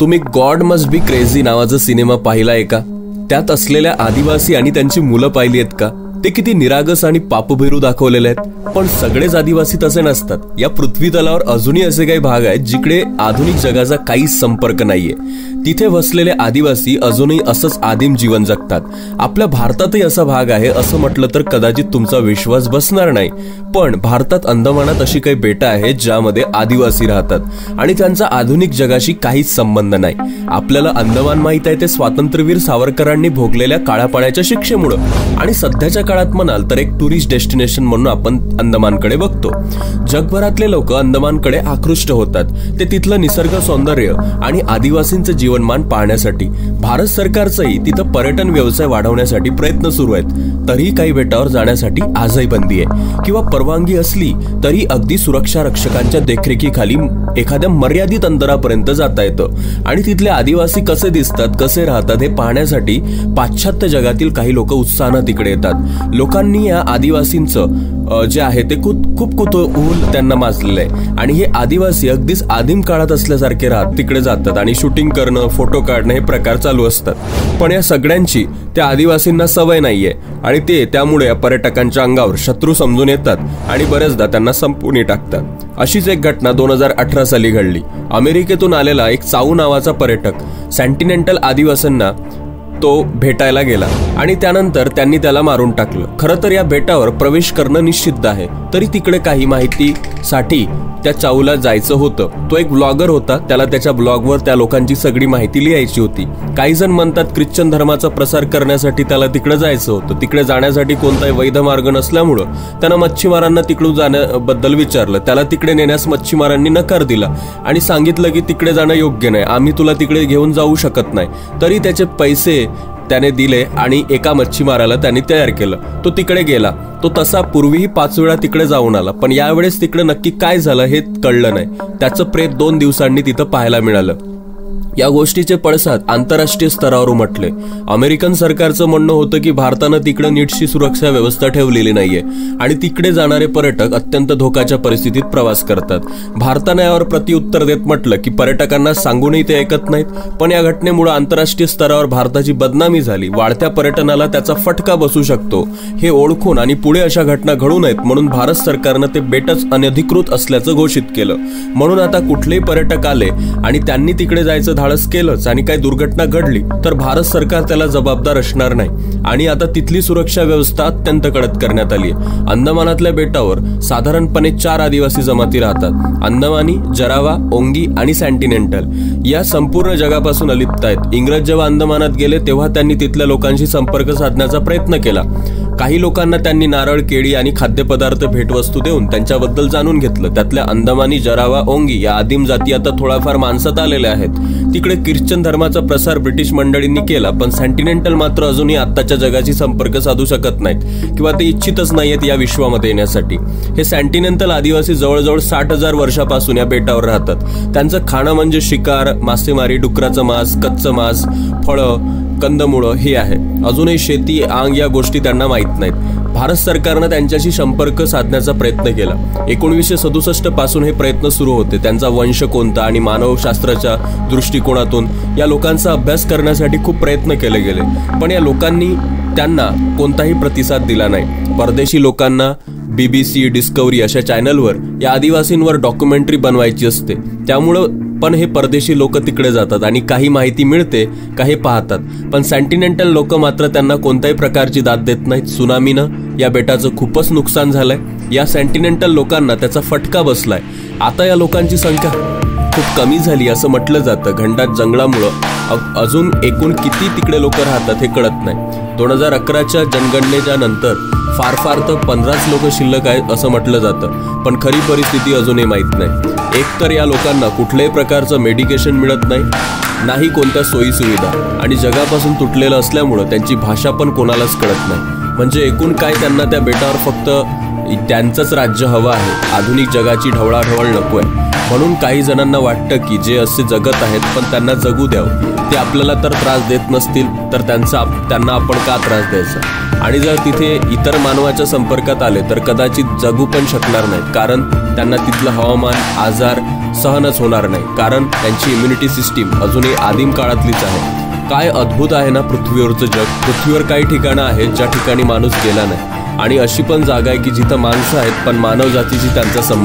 तुम्ही God must be crazy नावाचा cinema पाहिलाय का? त्यात असलेल्या आदिवासी आणि त्यांची मुलं पाहिली आहेत का? ते किती निरागस आणि पापभेरू दाखवलेले आहेत. पण सगळेच आदिवासी तसे नसतात. या पृथ्वी तलावर अजूनही असे काही भाग आहेत जिकडे आधुनिक जगाचा काहीच संपर्क नाहीये. तिथे वसलेले आदिवासी अजूनही असंच आदिम जीवन जगतात. आपल्या भारतातही असा भाग आहे असं म्हटलं तर कदाचित तुमचा विश्वास बसणार नाही. पण भारतात अंदमानात अशी काही बेटा आहेत ज्यामध्ये आदिवासी राहतात. आणि त्यांचा आधुनिक जगाशी काहीच संबंध नाही. आपल्याला अंदमान माहीत आहे ते स्वातंत्र्यवीर सावरकरांनी भोगलेल्या काळ्या पाण्याच्या शिक्षेमुळं. आणि सध्याच्या काळात म्हणाल तर एक टुरिस्ट डेस्टिनेशन म्हणून आपण अंदमानकडे बघतो. जगभरातले लोक अंदमानकडे आकृष्ट होतात. ते तिथलं निसर्ग सौंदर्य आणि आदिवासींचं जीवनमान पाहण्यासाठी भारत सरकारचंही तिथं पर्यटन व्यवसाय वाढवण्यासाठी प्रयत्न सुरू आहेत. तरीही काही बेटावर जाण्यासाठी आजही बंदी आहे. किंवा परवानगी असली तरी अगदी सुरक्षा रक्षकांच्या देखरेखीखाली एखाद्या मर्यादित अंतरापर्यंत जाता येतं. आणि तिथले आदिवासी कसे दिसतात कसे राहतात हे पाहण्यासाठी पाश्चात्य जगातील काही लोक उत्साहानं तिकडे येतात. लोकांनी या आदिवासींचं जे आहे ते खूप खूप कुतूहल त्यांना माजलेलं आहे आणि हे आदिवासी अगदीच आदिम काळात असल्यासारखे राहत तिकडे जातात आणि शूटिंग करणं फोटो काढणं हे प्रकार चालू असतात. पण या सगळ्यांची त्या आदिवासींना सवय नाहीये. आणि ते त्यामुळे या पर्यटकांच्या अंगावर शत्रू समजून येतात आणि बऱ्याचदा त्यांना संपून टाकतात. अशीच एक घटना दोन हजार अठरा साली घडली. अमेरिकेतून आलेला एक चाऊ नावाचा पर्यटक सँटिनेंटल आदिवासींना तो भेटायला गेला आणि त्यानंतर त्यांनी त्याला मारून टाकलं. खरं तर या बेटावर प्रवेश करणं निश्चित आहे. तरी तिकडे काही माहितीसाठी त्या चाऊला जायचं होतं. तो एक ब्लॉगर होता. त्याला त्याच्या ब्लॉगवर त्या लोकांची सगळी माहिती लिहायची होती. काही जण म्हणतात ख्रिश्चन धर्माचा प्रसार करण्यासाठी त्याला तिकडे जायचं होतं. तिकडे जाण्यासाठी कोणताही वैध मार्ग नसल्यामुळं त्यानं मच्छीमारांना तिकडून जाण्याबद्दल विचारलं. त्याला तिकडे नेण्यास मच्छीमारांनी नकार दिला आणि सांगितलं की तिकडे जाणं योग्य नाही. आम्ही तुला तिकडे घेऊन जाऊ शकत नाही. तरी त्याचे पैसे त्याने दिले आणि एका मच्छीमाराला त्यांनी तयार केलं. तो तिकडे गेला. तो तसा पूर्वीही पाच वेळा तिकडे जाऊन आला पण यावेळेस तिकडे नक्की काय झालं हे कळलं नाही. त्याचं प्रेत दोन दिवसांनी तिथं पाहायला मिळालं. या गोष्टीचे पडसाद आंतरराष्ट्रीय स्तरावर उमटले. अमेरिकन सरकारचं म्हणणं होतं की भारतानं तिकडे नीटशी सुरक्षा व्यवस्था ठेवलेली नाहीये आणि तिकडे जाणारे पर्यटक अत्यंत धोकाच्या परिस्थितीत प्रवास करतात. भारतानं यावर प्रतिउत्तर देत म्हटलं की पर्यटकांना सांगूनही ते ऐकत नाहीत पण या घटनेमुळे आंतरराष्ट्रीय स्तरावर भारताची बदनामी झाली. वाढत्या पर्यटनाला त्याचा फटका बसू शकतो. हे ओळखून आणि पुढे अशा घटना घडू नयेत म्हणून भारत सरकारनं ते बेटच अनधिकृत असल्याचं घोषित केलं. म्हणून आता कुठलेही पर्यटक आले आणि त्यांनी तिकडे जायचं धाडस केलंच आणि काही दुर्घटना घडली तर भारत सरकार त्याला जबाबदार असणार नाही. आणि आता तिथली सुरक्षा व्यवस्था अत्यंत कडक करण्यात आली आहे. अंदमानातल्या बेटावर साधारणपणे चार आदिवासी जमाती राहतात. अंदमानी जरावा ओंगी आणि सॅन्टिनेंटल. या संपूर्ण जगापासून अलिप्त आहेत. इंग्रज जेव्हा अंदमानात गेले तेव्हा त्यांनी तिथल्या लोकांशी संपर्क साधण्याचा प्रयत्न केला. काही लोकांना त्यांनी नारळ केळी आणि खाद्यपदार्थ भेटवस्तू देऊन त्यांच्याबद्दल जाणून घेतलं. त्यातल्या अंदमानी जरावा ओंगी या आदिम जाती आता थोड्याफार माणसात आलेल्या आहेत. तिकडे ख्रिश्चन धर्माचा प्रसार ब्रिटिश मंडळींनी केला पण सेंटिनेंटल मात्र अजूनही आत्ताच्या जगाशी संपर्क साधू शकत नाहीत किंवा ते इच्छितच नाहीयेत या विश्वामध्ये येण्यासाठी. हे सेंटिनेंटल आदिवासी जवळजवळ साठ हजार वर्षापासून या बेटावर राहतात. त्यांचं खाणं म्हणजे शिकार मासेमारी डुकराचं मांस कच्चं मांस फळं कंदमुळं हे आहे. अजूनही शेती आंग या गोष्टी त्यांना माहीत नाहीत. भारत सरकारनं त्यांच्याशी संपर्क साधण्याचा प्रयत्न केला. एकोणीसशे सदुसष्टपासून हे प्रयत्न सुरू होते. त्यांचा वंश कोणता आणि मानवशास्त्राच्या दृष्टिकोनातून या लोकांचा अभ्यास करण्यासाठी खूप प्रयत्न केले गेले. पण या लोकांनी त्यांना कोणताही प्रतिसाद दिला नाही. परदेशी लोकांना बीबीसी डिस्कवरी अशा चॅनलवर या आदिवासींवर डॉक्युमेंटरी बनवायची असते. त्यामुळं पण हे परदेशी लोक तिकडे जातात आणि काही माहिती मिळते काही पाहतात. पण सेंटिनेंटल लोक मात्र त्यांना कोणत्याही प्रकारची दाद देत नाहीत. सुनामीनं या बेटाचं खूपच नुकसान झालंय. या सेंटिनेंटल लोकांना त्याचा फटका बसलाय. आता या लोकांची संख्या खूप कमी झाली असं म्हटलं जातं. घंटात जंगलामुळं. अजून एकूण किती तिकडे लोक राहतात हे कळत नाही. दोन हजार अकराच्या जनगणनेच्या नंतर फार फार तर पंधराच लोक शिल्लक आहेत असं म्हटलं जातं. पण खरी परिस्थिती अजूनही माहीत नाही. एकतर या लोकांना कुठल्याही प्रकारचं मेडिकेशन मिळत नाही नाही कोणत्या सोयीसुविधा. आणि जगापासून तुटलेलं असल्यामुळं त्यांची भाषा पण कोणालाच कळत नाही. म्हणजे एकूण काय त्यांना त्या बेटावर फक्त त्यांचंच राज्य हवं आहे. आधुनिक जगाची ढवळाढवळ नको आहे म्हणून काही जणांना वाटतं की जे असे जगत आहेत पण त्यांना जगू द्यावं. ते आपल्याला तर त्रास देत नसतील तर त्यांचा त्यांना आपण का त्रास द्यायचा? आणि जर तिथे इतर मानवाच्या संपर्कात आले तर कदाचित जगू पण शकणार नाहीत. कारण त्यांना तिथलं हवामान आजार सहनच होणार नाही. कारण त्यांची इम्युनिटी सिस्टीम अजूनही आदिम काळातलीच आहे. काय अद्भुत आहे ना पृथ्वीवरचं जग? पृथ्वीवर काही ठिकाणं आहेत ज्या ठिकाणी माणूस गेला नाही. आणि अशी पण जागा आहे की जिथं माणसं आहेत पण मानव जातीची त्यांचा संबंध